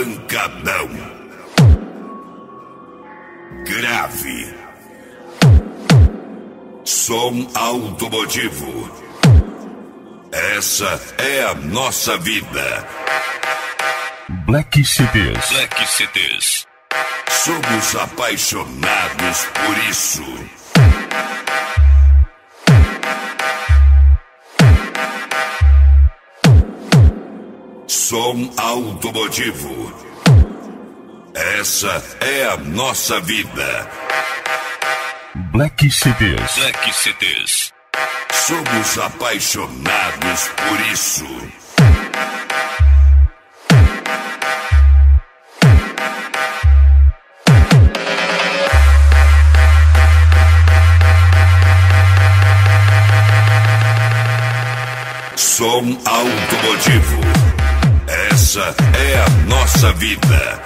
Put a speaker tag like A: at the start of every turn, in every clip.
A: Pancadão. Grave. Som automotivo. Essa é a nossa vida.
B: Black CDs.
A: Black CDs. Somos apaixonados por isso. Som automotivo. Essa é a nossa vida.
B: Black CDs.
A: Black CDs. Somos apaixonados por isso. Som automotivo. Essa é a nossa vida.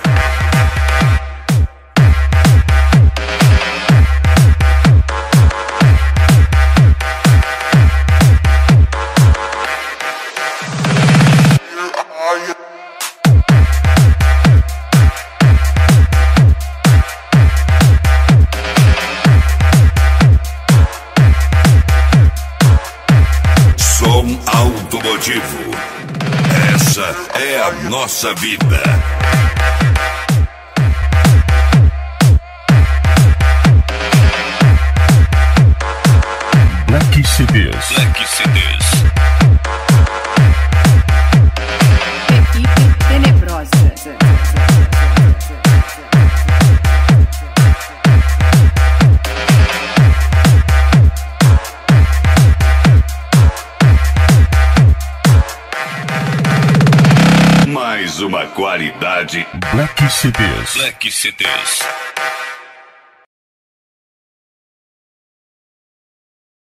A: Som automotivo. Essa é a nossa vida.
B: Black CDs.
A: Black CDs. Mais uma qualidade.
B: Black CDs.
A: Black CDs.